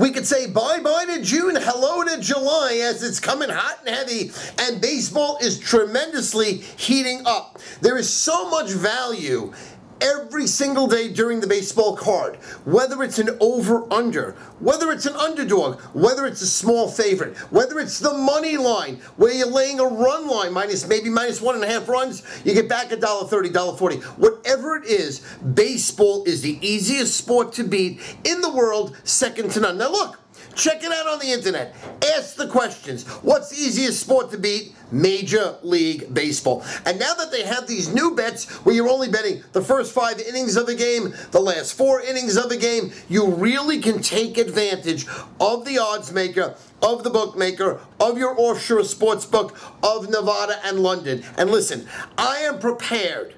We could say bye-bye to June, hello to July as it's coming hot and heavy and baseball is tremendously heating up. There is so much value every single day during the baseball card, whether it's an over-under, whether it's an underdog, whether it's a small favorite, whether it's the money line, where you're laying a run line, minus maybe minus one and a half runs, you get back a dollar thirty, dollar forty. Whatever it is, baseball is the easiest sport to beat in the world, second to none. Now look, Check it out on the internet. Ask the questions. What's the easiest sport to beat? Major League Baseball. And now that they have these new bets where you're only betting the first five innings of a game, the last four innings of a game, you really can take advantage of the odds maker, of the bookmaker, of your offshore sports book of Nevada and London. And listen, I am prepared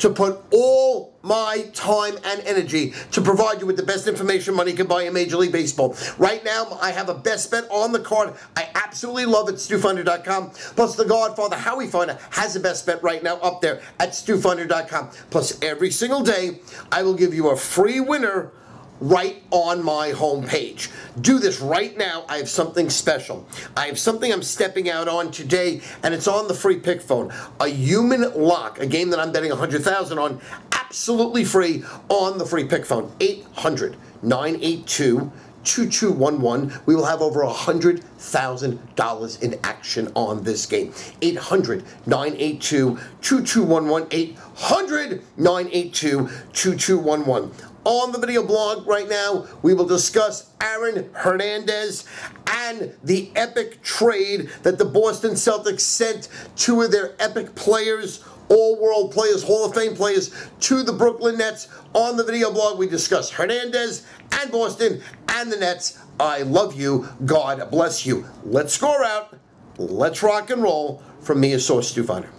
to put all my time and energy to provide you with the best information money can buy in Major League Baseball. Right now, I have a best bet on the card. I absolutely love it, StuFeiner.com. Plus, the Godfather, Howie Finder, has a best bet right now up there at StuFeiner.com. Plus, every single day, I will give you a free winner right on my homepage. Do this right now. I have something special. I have something I'm stepping out on today, and it's on the free pick phone. A human lock, a game that I'm betting 100000 on, absolutely free on the free pick phone. 800 982 2211. We will have over $100,000 in action on this game. 800 982 2211. 800 982 2211 on the video blog right now. We will discuss Aaron Hernandez and the epic trade that the Boston Celtics sent two of their epic players, all world players, Hall of Fame players, to the Brooklyn Nets. On the video blog, we discuss Hernandez and Boston and the Nets. I love you. God bless you. Let's score out. Let's rock and roll from me, Source Stu Feiner.